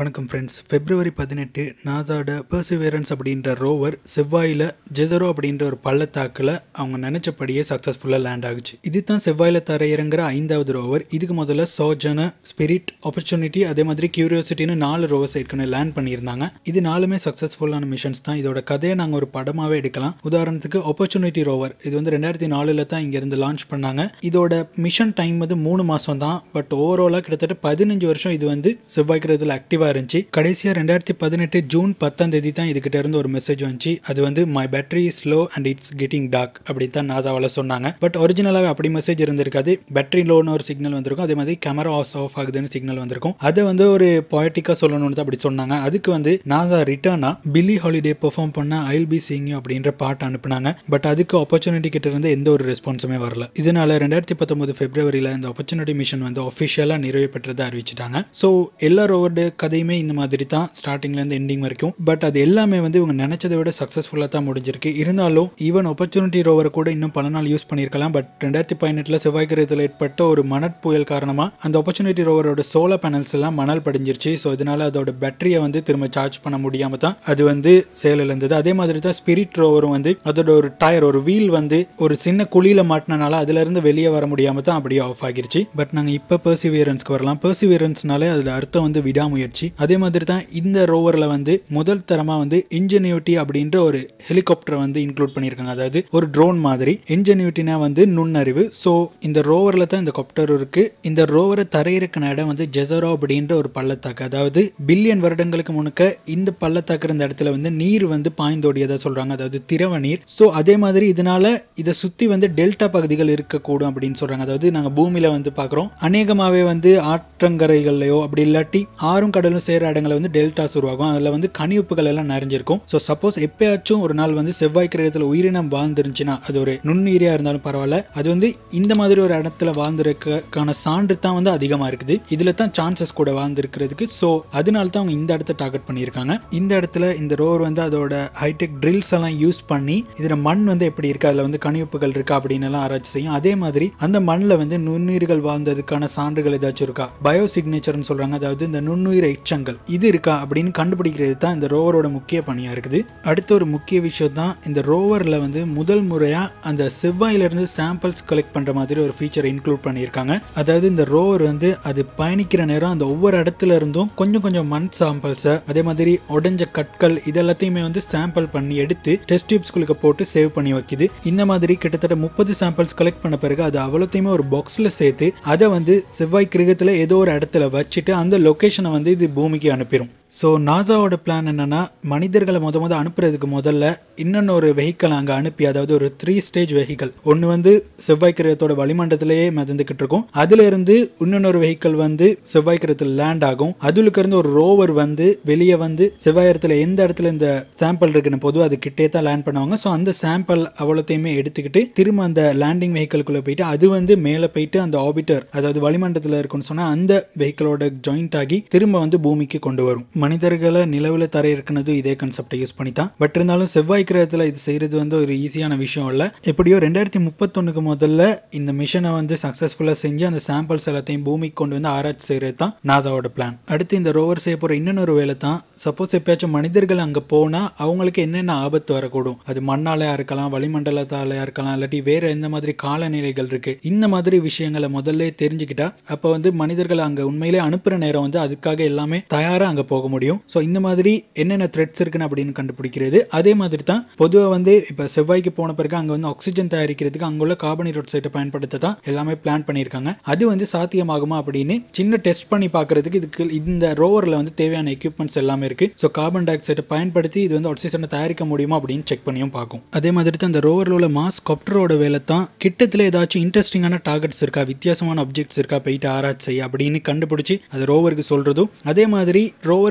வணக்கம் ஃப்ரெண்ட்ஸ் பிப்ரவரி பதினெட்டு நாசாட பர்சிவேரன்ஸ் அப்படின்ற ரோவர் செவ்வாயில் ஜெசரோ அப்படின்ற ஒரு பள்ளத்தாக்கில் அவங்க நினச்சபடியே சக்ஸஸ்ஃபுல்லாக லேண்ட் ஆகுச்சு. இது தான் செவ்வாயில் தரையிறங்குற ஐந்தாவது ரோவர் இதுக்கு முதல்ல சோஜன ஸ்பிரிட் ஆப்பர்ச்சுனிட்டி அதே மாதிரி கியூரியோசிட்டின்னு நாலு ரோவர்ஸ் ஏற்கனவே லேண்ட் பண்ணியிருந்தாங்க. இது நாலுமே சக்ஸஸ்ஃபுல்லான மிஷன்ஸ் தான். இதோட கதையை நாங்கள் ஒரு படமாகவே எடுக்கலாம். உதாரணத்துக்கு ஆப்பர்ச்சுனிட்டி ரோவர் இது வந்து ரெண்டாயிரத்தி நாலில் தான் இங்கேருந்து லான்ச் பண்ணாங்க. இதோட மிஷன் டைம் வந்து மூணு மாதம் தான். பட் ஓவராலாக கிட்டத்தட்ட பதினஞ்சு வருஷம் இது வந்து செவ்வாய்க்கிறதுல ஆக்டிவாக ஆக்டிவாக இருந்துச்சு. கடைசியாக ரெண்டாயிரத்தி பதினெட்டு ஜூன் பத்தாம் தேதி தான் இதுக்கிட்ட இருந்து ஒரு மெசேஜ் வந்துச்சு. அது வந்து my battery slow and it's getting dark அப்படி தான் நாசாவால் சொன்னாங்க. பட் ஒரிஜினலாகவே அப்படி மெசேஜ் இருந்திருக்காது. பேட்டரி லோன்னு ஒரு சிக்னல் வந்திருக்கும். அதே மாதிரி கேமரா ஆஃப் ஆஃப் ஆகுதுன்னு சிக்னல் வந்திருக்கும். அதை வந்து ஒரு பாய்ட்டிக்காக சொல்லணும்னு தான் அப்படி சொன்னாங்க. அதுக்கு வந்து நாசா ரிட்டர்னா பில்லி ஹாலிடே பெர்ஃபார்ம் பண்ண ஐல் பி சிங் அப்படின்ற பாட்டு அனுப்புனாங்க. பட் அதுக்கு ஆப்பர்ச்சுனிட்டி கிட்ட இருந்து எந்த ஒரு ரெஸ்பான்ஸுமே வரல. இதனால ரெண்டாயிரத்தி பத்தொன்பது பிப்ரவரியில் இந்த ஆப்பர்ச்சுனிட்டி மிஷன் வந்து அஃபிஷியலாக நிறைவு பெற்றதை அறிவிச்சிட்டாங்க. ஸோ எல்லாரோட கதையுமே இந்த மாதிரி தான் ஸ்டார்டிங்லேருந்து எண்டிங் வரைக்கும். பட் அது எல்லாமே வந்து இவங்க நினைச்சதை விட சக்ஸஸ்ஃபுல்லாக தான் முடிஞ்சிருக்கு. இருந்தாலும் ஈவன் ஆப்பர்ச்சுனிட்டி ரோவரை கூட இன்னும் பல நாள் யூஸ் பண்ணியிருக்கலாம். பட் ரெண்டாயிரத்தி பதினெட்டில் செவ்வாய் கிரகத்தில் ஏற்பட்ட ஒரு மணற் புயல் காரணமாக அந்த ஆப்பர்ச்சுனிட்டி ரோவரோட சோலார் பேனல்ஸ் எல்லாம் மணல் படிஞ்சிருச்சு. ஸோ இதனால் அதோட பேட்டரியை வந்து திரும்ப சார்ஜ் பண்ண முடியாமல் தான் அது வந்து செயலிழந்தது இருந்தது. அதே மாதிரி தான் ஸ்பிரிட் ரோவரும் வந்து அதோட ஒரு டயர் ஒரு வீல் வந்து ஒரு சின்ன குழியில் மாட்டினால அதுலேருந்து வெளியே வர முடியாமல் தான் அப்படியே ஆஃப் ஆகிருச்சு. பட் நாங்கள் இப்போ பர்சிவியரன்ஸ்க்கு வரலாம். பர்சிவியரன்ஸ்னாலே அதில் அர்த்தம் வந்து விடாமுயற்சி. அதே மாதிரி தான் இந்த ரோவரில் வந்து முதல் தரமாக வந்து இன்ஜினியூட்டி அப்படின்ற ஒரு ஹெலிகாப்டரை வந்து இன்க்ளூட் பண்ணியிருக்காங்க. அதாவது ஒரு ட்ரோன் மாதிரி. இன்ஜினியூட்டினா வந்து நுண்ணறிவு. ஸோ இந்த ரோவரில் தான் இந்த காப்டர் இருக்கு. இந்த ரோவரை தரையிறக்கின இடம் வந்து ஜெசரோ அப்படின்ற ஒரு பள்ளத்தாக்கு. அதாவது பில்லியன் வருடங்களுக்கு முன்னுக்க இந்த பள்ளத்தாக்கு இருந்த இடத்துல வந்து நீர் வந்து பாய்ந்தோடியதாக சொல்றாங்க. அதாவது திரவ நீர். ஸோ அதே மாதிரி இதனால இதை சுற்றி வந்து டெல்டா பகுதிகள் இருக்கக்கூடும் அப்படின்னு சொல்றாங்க. அதாவது நாங்கள் பூமியில் வந்து பார்க்குறோம். அநேகமாகவே வந்து ஆற்றங்கரைகள்லையோ அப்படி இல்லாட்டி ஆறும் கடலும் சேர இடங்களை வந்து டெல்டாஸ் உருவாகும். அதில் வந்து கனியுப்புகள் எல்லாம் நிறைஞ்சிருக்கும். ஸோ சப்போஸ் எப்பயாச்சும் ஒரு நாள் வந்து செவ்வாய் கிரகத்தில் உயிரினம் வாழ்ந்துருந்துச்சுன்னா அது ஒரு நுண்ணுயிரியாக இருந்தாலும் பரவாயில்ல. அது வந்து இந்த மாதிரி ஒரு இடத்துல வாழ்ந்துருக்கான சான்று தான் வந்து அதிகமாக இருக்குது. இதில் தான் சான்சஸ் கூட வாழ்ந்துருக்கிறதுக்கு. ஸோ அதனால தான் அவங்க இந்த இடத்த டார்கெட் பண்ணியிருக்காங்க. இந்த இடத்துல இந்த ரோவர் வந்து அதோட ஹைடெக் ட்ரில்ஸ் எல்லாம் யூஸ் பண்ணி இதில் மண் வந்து எப்படி இருக்குது அதில் வந்து கனியுப்புகள் இருக்கா அப்படின்னு எல்லாம் ஆராய்ச்சி செய்யும். அதே மாதிரி அந்த மண்ணில் வந்து நுண்ணுயிர்கள் வாழ்ந்ததுக்கான சான்றுகள் ஏதாச்சும் இருக்கா? பயோ சிக்னேச்சர்னு சொல்கிறாங்க அதாவது இந்த நுண்ணுயிரை எச்சங்கள். இது இருக்கா அப்படின்னு கண்டுபிடிக்கிறது தான் இந்த ரோவரோட முக்கிய பணியாக இருக்குது. அடுத்த ஒரு முக்கிய விஷயம் தான் இந்த ரோவரில் வந்து முதல் முறையாக அந்த செவ்வாயிலிருந்து சாம்பிள்ஸ் கலெக்ட் பண்ணுற மாதிரி ஒரு ஃபீச்சர் இன்க்ளூட் பண்ணியிருக்காங்க. அதாவது இந்த ரோவர் வந்து அது பயணிக்கிற நேரம் அந்த ஒவ்வொரு இடத்துல இருந்தும் கொஞ்சம் கொஞ்சம் மண் சாம்பிள்ஸை அதே மாதிரி உடஞ்ச கற்கள் இதெல்லாத்தையுமே வந்து சாம்பிள் பண்ணி எடுத்து டெஸ்ட் டியூப்ஸ்களுக்கு போட்டு சேவ் பண்ணி வைக்குது. இந்த மாதிரி கிட்டத்தட்ட முப்பது சாம்பிள்ஸ் கலெக்ட் பண்ண பிறகு அது அவ்வளோத்தையுமே ஒரு பாக்ஸில் சேர்த்து அதை வந்து செவ்வாய் கிரகத்தில் ஏதோ ஒரு இடத்துல வச்சுட்டு அந்த லொக்கேஷனை வந்து இது பூமிக்கு அனுப்பிடும் ஸோ நாசாவோட பிளான் என்னென்னா மனிதர்களை முத முத அனுப்புறதுக்கு முதல்ல இன்னொன்று ஒரு வெஹிக்கல் அங்கே அனுப்பி அதாவது ஒரு த்ரீ ஸ்டேஜ் வெஹிக்கல் ஒன்று வந்து செவ்வாய் கிரகத்தோட வளிமண்டலத்திலேயே மிதந்துக்கிட்டு இருக்கும். அதுலேருந்து இன்னொன்று இன்னொன்று வெஹிக்கல் வந்து செவ்வாய் கிரகத்தில் லேண்ட் ஆகும். அதுலக்கிருந்து ஒரு ரோவர் வந்து வெளியே வந்து செவ்வாய் இடத்துல எந்த இடத்துல இந்த சாம்பிள் இருக்குன்னு பொதுவாக அது கிட்டே தான் லேண்ட் பண்ணுவாங்க. ஸோ அந்த சாம்பிள் அவ்வளோத்தையுமே எடுத்துக்கிட்டு திரும்ப அந்த லேண்டிங் வெஹிக்கலுக்குள்ளே போயிட்டு அது வந்து மேலே போயிட்டு அந்த ஆபிட்டர் அதாவது வளிமண்டலத்தில் இருக்குன்னு சொன்னால் அந்த வெஹிக்கலோட ஜாயிண்ட் ஆகி திரும்ப வந்து பூமிக்கு கொண்டு வரும். மனிதர்களை நிலவில் தரையிறக்குனது இதே கான்செப்டை யூஸ் பண்ணி தான் பட் இருந்தாலும் செவ்வாய் கிரகத்தில் இது செய்கிறது வந்து ஒரு ஈஸியான விஷயம் இல்லை. எப்படியோ ரெண்டாயிரத்தி முப்பத்தொன்னுக்கு முதல்ல இந்த மிஷனை வந்து சக்ஸஸ்ஃபுல்லாக செஞ்சு அந்த சாம்பிள்ஸ் எல்லாத்தையும் பூமிக்கு கொண்டு வந்து ஆராய்ச்சி செய்கிறது தான் நாசாவோட பிளான் அடுத்து இந்த ரோவர் செய்ய போகிற இன்னொரு வேலை தான் சப்போஸ் எப்பயாச்சும் மனிதர்கள் அங்கே போனால் அவங்களுக்கு என்னென்ன ஆபத்து வரக்கூடும்? அது மண்ணாலையா இருக்கலாம் வளிமண்டலத்தாலையாக இருக்கலாம் இல்லாட்டி வேறு எந்த மாதிரி காலநிலைகள் இருக்குது இந்த மாதிரி விஷயங்களை முதல்ல தெரிஞ்சுக்கிட்டா அப்போ வந்து மனிதர்கள் அங்கே உண்மையிலே அனுப்புகிற நேரம் வந்து அதுக்காக எல்லாமே தயாராக அங்கே போக முடியும். ஸோ இந்த மாதிரி என்னென்ன த்ரெட்ஸ் இருக்குன்னு அப்படின்னு கண்டுபிடிக்கிறது. அதே மாதிரி தான் பொதுவாக வந்து இப்போ செவ்வாய்க்கு போன பிறகு அங்கே வந்து ஆக்சிஜன் தயாரிக்கிறதுக்கு அங்குள்ள கார்பன் ஆக்சைடை பயன்படுத்த தான் எல்லாமே பிளான் பண்ணியிருக்காங்க. அது வந்து சாத்தியமாகுமா அப்படின்னு சின்ன டெஸ்ட் பண்ணி பார்க்கறதுக்கு இதுக்கு இந்த ரோவரில் வந்து தேவையான எக்யூப்மெண்ட்ஸ் எல்லாமே இருக்கு. ஸோ கார்பன் டை ஆக்சைடை பயன்படுத்தி இது வந்து ஆக்சிஜனை தயாரிக்க முடியுமா அப்படின்னு செக் பண்ணியும் பார்க்கும். அதே மாதிரி தான் இந்த ரோவரில் உள்ள மாஸ் காப்டரோட வேலை தான் கிட்டத்தில் ஏதாச்சும் இன்ட்ரெஸ்டிங்கான டார்கெட்ஸ் இருக்கா வித்தியாசமான ஆப்ஜெக்ட்ஸ் இருக்கா போயிட்டு ஆராய்ச்சி அப்படின்னு கண்டுபிடிச்சி அது ரோவருக்கு சொல்றதும். அதே மாதிரி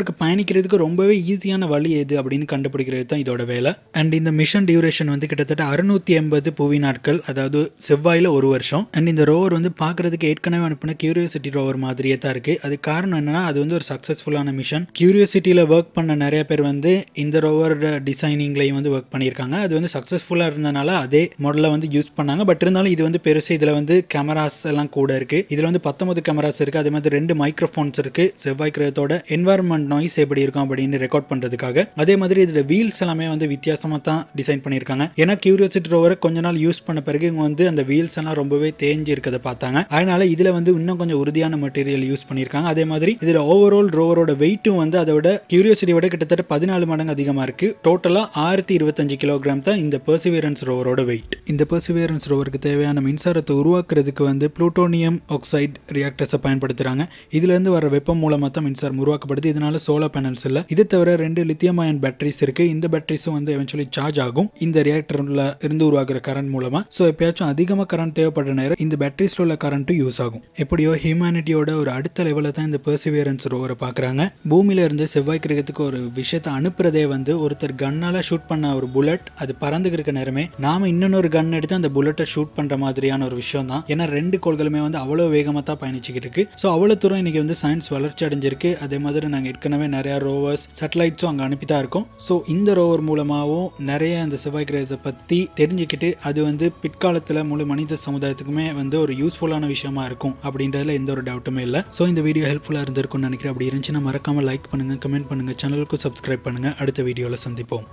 ரோவருக்கு பயணிக்கிறதுக்கு ரொம்பவே ஈஸியான வழி எது அப்படின்னு கண்டுபிடிக்கிறது தான் இதோட வேலை. அண்ட் இந்த மிஷன் டியூரேஷன் வந்து கிட்டத்தட்ட அறுநூத்தி எண்பது புவி நாட்கள் அதாவது செவ்வாயில் ஒரு வருஷம். அண்ட் இந்த ரோவர் வந்து பார்க்கறதுக்கு ஏற்கனவே அனுப்பின கியூரியோசிட்டி ரோவர் மாதிரியே தான் இருக்கு. அது காரணம் என்னன்னா அது வந்து ஒரு சக்ஸஸ்ஃபுல்லான மிஷன் கியூரியோசிட்டியில் ஒர்க் பண்ண நிறைய பேர் வந்து இந்த ரோவர் டிசைனிங்லையும் வந்து ஒர்க் பண்ணியிருக்காங்க. அது வந்து சக்ஸஸ்ஃபுல்லாக இருந்தனால அதே மாடலை வந்து யூஸ் பண்ணாங்க. பட் இருந்தாலும் இது வந்து பெருசு இதில் வந்து கேமராஸ் எல்லாம் கூட இருக்கு. இதில் வந்து பத்தொன்பது கேமராஸ் இருக்கு. அதே மாதிரி ரெண்டு மைக்ரோஃபோன்ஸ் இருக்கு. செவ்வாய் கிரகத்தோட என்வாரன்மெண்ட் நாய்ஸ் எப்படி இருக்கும் அப்படின்னு ரெக்கார்ட் பண்ணுறதுக்காக அதே மாதிரி இதில் வீல்ஸ் எல்லாமே வந்து வித்தியாசமாக தான் டிசைன் பண்ணியிருக்காங்க. ஏன்னா கியூரியோசிட்டி ரோவரை கொஞ்ச நாள் யூஸ் பண்ண பிறகு இவங்க வந்து அந்த வீல்ஸ் எல்லாம் ரொம்பவே தேஞ்சு இருக்கிறத பார்த்தாங்க. அதனால இதில் வந்து இன்னும் கொஞ்சம் உறுதியான மெட்டீரியல் யூஸ் பண்ணியிருக்காங்க. அதே மாதிரி இதில் ஓவரால் ரோவரோட வெயிட்டும் வந்து அதை விட கியூரியோசிட்டியோட கிட்டத்தட்ட பதினாலு மடங்கு அதிகமாக இருக்குது டோட்டலாக ஆயிரத்தி இருபத்தஞ்சு கிலோகிராம் தான் இந்த பர்சிவியரன்ஸ் ரோவரோட வெயிட் இந்த பர்சிவியரன்ஸ் ரோவருக்கு தேவையான மின்சாரத்தை உருவாக்குறதுக்கு வந்து புளூட்டோனியம் ஆக்சைடு ரியாக்டர்ஸை பயன்படுத்துகிறாங்க இதுலேருந்து வர வெப்பம் மூலமாக தான் மின்சாரம் உருவாக்கப்படுது. இதனால் சோலார் பேனல்ஸ் இல்லை இது தவிர ரெண்டு லித்தியம் அயன் பேட்டரிஸ் இருக்கு. இந்த பேட்டரிஸும் வந்து எவென்ச்சுவலி சார்ஜ் ஆகும். இந்த ரியாக்டர்ல இருந்து உருவாகிற கரண்ட் மூலமா. ஸோ எப்பயாச்சும் அதிகமாக கரண்ட் தேவைப்படுற நேரம் இந்த பேட்டரிஸ்ல உள்ள கரண்ட்டும் யூஸ் ஆகும். எப்படியோ ஹியூமனிட்டியோட ஒரு அடுத்த லெவலில் தான் இந்த பெர்சிவியரன்ஸ் ரோவரை பார்க்குறாங்க பூமியில இருந்து செவ்வாய் கிரகத்துக்கு ஒரு விஷயத்தை அனுப்புறதே வந்து ஒருத்தர் கண்ணால ஷூட் பண்ண ஒரு புல்லட் அது பறந்து இருக்க நேரமே நாம இன்னொரு கன் எடுத்து அந்த புல்லட்டை ஷூட் பண்ற மாதிரியான ஒரு விஷயம் தான். ஏன்னா ரெண்டு கோள்களுமே வந்து அவ்வளோ வேகமாக தான் பயணிச்சுக்கிட்டு இருக்கு. ஸோ அவ்வளோ தூரம் இன்னைக்கு வந்து சயின்ஸ் வளர்ச்சி அடைஞ்சிருக்கு. அதே மாதிரி நாங்கள் ஏற்கனவே நிறையா ரோவர்ஸ் சேட்டலைட்ஸும் அங்கே அனுப்பி தான் இருக்கும். ஸோ இந்த ரோவர் மூலமாகவும் நிறைய அந்த செவ்வாய் கிரகத்தை பற்றி தெரிஞ்சுக்கிட்டு அது வந்து பிற்காலத்தில் முழு மனித சமுதாயத்துக்குமே வந்து ஒரு யூஸ்ஃபுல்லான விஷயமா இருக்கும் அப்படின்றதுல எந்த ஒரு டவுட்டுமே இல்லை. ஸோ இந்த வீடியோ ஹெல்ப்ஃபுல்லாக இருந்திருக்கும்னு நினைக்கிறேன். அப்படி இருந்துச்சுன்னா மறக்காமல் லைக் பண்ணுங்கள் கமெண்ட் பண்ணுங்க சேனலுக்கு சப்ஸ்கிரைப் பண்ணுங்கள் அடுத்த வீடியோவில் சந்திப்போம்.